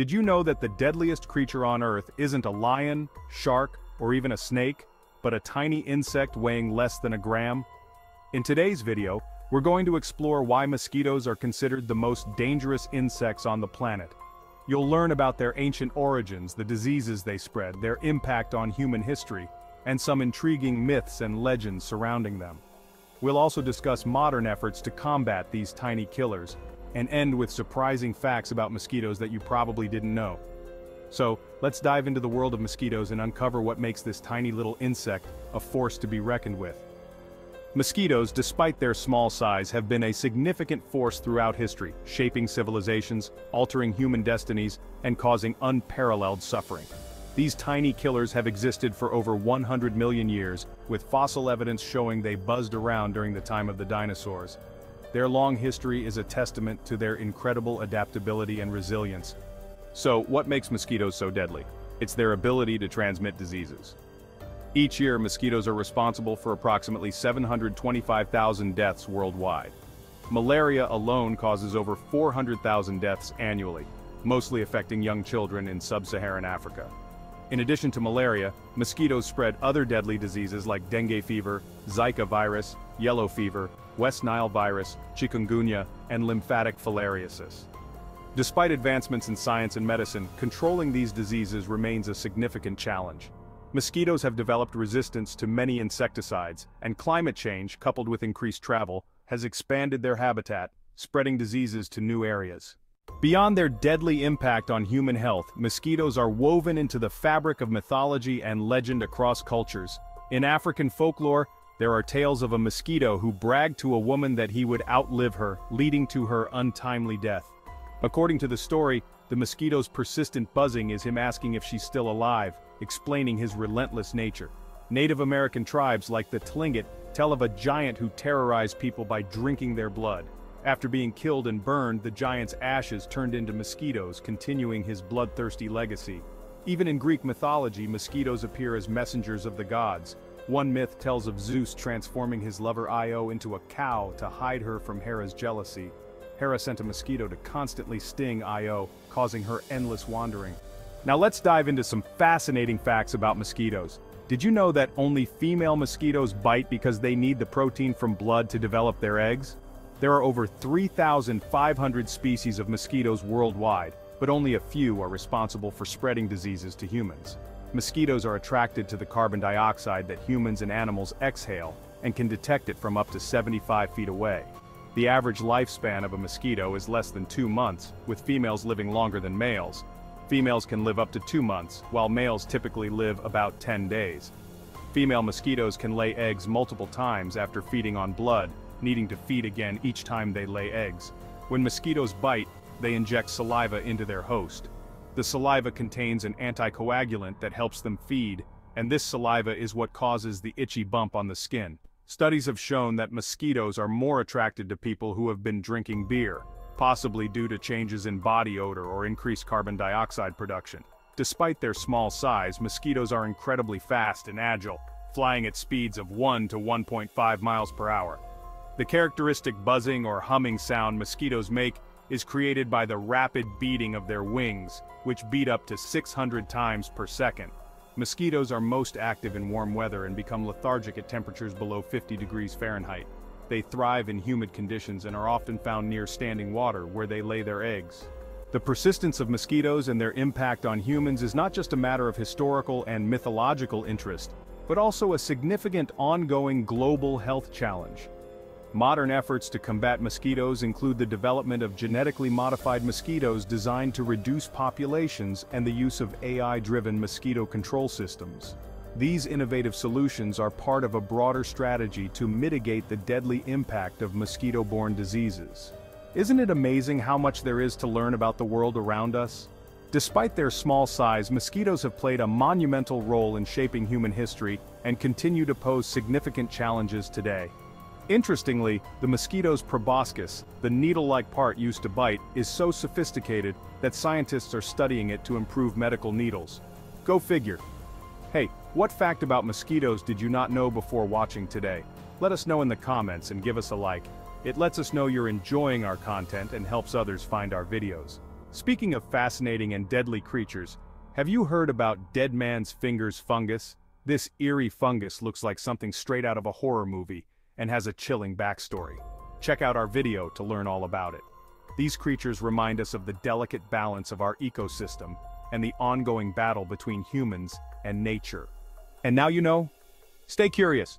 Did you know that the deadliest creature on Earth isn't a lion, shark, or even a snake, but a tiny insect weighing less than a gram? In today's video, we're going to explore why mosquitoes are considered the most dangerous insects on the planet. You'll learn about their ancient origins, the diseases they spread, their impact on human history, and some intriguing myths and legends surrounding them. We'll also discuss modern efforts to combat these tiny killers, and end with surprising facts about mosquitoes that you probably didn't know. So, let's dive into the world of mosquitoes and uncover what makes this tiny little insect a force to be reckoned with. Mosquitoes, despite their small size, have been a significant force throughout history, shaping civilizations, altering human destinies, and causing unparalleled suffering. These tiny killers have existed for over 100 million years, with fossil evidence showing they buzzed around during the time of the dinosaurs. Their long history is a testament to their incredible adaptability and resilience. So, what makes mosquitoes so deadly? It's their ability to transmit diseases. Each year, mosquitoes are responsible for approximately 725,000 deaths worldwide. Malaria alone causes over 400,000 deaths annually, mostly affecting young children in sub-Saharan Africa. In addition to malaria, mosquitoes spread other deadly diseases like dengue fever, Zika virus, yellow fever, West Nile virus, chikungunya, and lymphatic filariasis. Despite advancements in science and medicine, controlling these diseases remains a significant challenge. Mosquitoes have developed resistance to many insecticides, and climate change, coupled with increased travel, has expanded their habitat, spreading diseases to new areas. Beyond their deadly impact on human health, mosquitoes are woven into the fabric of mythology and legend across cultures. In African folklore, there are tales of a mosquito who bragged to a woman that he would outlive her, leading to her untimely death. According to the story, the mosquito's persistent buzzing is him asking if she's still alive, explaining his relentless nature. Native American tribes like the Tlingit tell of a giant who terrorized people by drinking their blood. After being killed and burned, the giant's ashes turned into mosquitoes, continuing his bloodthirsty legacy. Even in Greek mythology, mosquitoes appear as messengers of the gods. One myth tells of Zeus transforming his lover Io into a cow to hide her from Hera's jealousy. Hera sent a mosquito to constantly sting Io, causing her endless wandering. Now let's dive into some fascinating facts about mosquitoes. Did you know that only female mosquitoes bite because they need the protein from blood to develop their eggs? There are over 3,500 species of mosquitoes worldwide, but only a few are responsible for spreading diseases to humans. Mosquitoes are attracted to the carbon dioxide that humans and animals exhale, and can detect it from up to 75 feet away. The average lifespan of a mosquito is less than two months, with females living longer than males, Females can live up to two months, while males typically live about 10 days. Female mosquitoes can lay eggs multiple times after feeding on blood, needing to feed again each time they lay eggs. When mosquitoes bite, they inject saliva into their host. The saliva contains an anticoagulant that helps them feed, and this saliva is what causes the itchy bump on the skin. Studies have shown that mosquitoes are more attracted to people who have been drinking beer, possibly due to changes in body odor or increased carbon dioxide production. Despite their small size, mosquitoes are incredibly fast and agile, flying at speeds of 1 to 1.5 miles per hour. The characteristic buzzing or humming sound mosquitoes make is created by the rapid beating of their wings, which beat up to 600 times per second. Mosquitoes are most active in warm weather and become lethargic at temperatures below 50 degrees Fahrenheit. They thrive in humid conditions and are often found near standing water where they lay their eggs. The persistence of mosquitoes and their impact on humans is not just a matter of historical and mythological interest, but also a significant ongoing global health challenge. Modern efforts to combat mosquitoes include the development of genetically modified mosquitoes designed to reduce populations and the use of AI-driven mosquito control systems. These innovative solutions are part of a broader strategy to mitigate the deadly impact of mosquito-borne diseases. Isn't it amazing how much there is to learn about the world around us? Despite their small size, mosquitoes have played a monumental role in shaping human history and continue to pose significant challenges today. Interestingly, the mosquito's proboscis, the needle-like part used to bite, is so sophisticated that scientists are studying it to improve medical needles. Go figure. Hey, what fact about mosquitoes did you not know before watching today? Let us know in the comments and give us a like. It lets us know you're enjoying our content and helps others find our videos. Speaking of fascinating and deadly creatures, have you heard about dead man's fingers fungus? This eerie fungus looks like something straight out of a horror movie and has a chilling backstory. Check out our video to learn all about it. These creatures remind us of the delicate balance of our ecosystem and the ongoing battle between humans and nature. And now you know? Stay curious.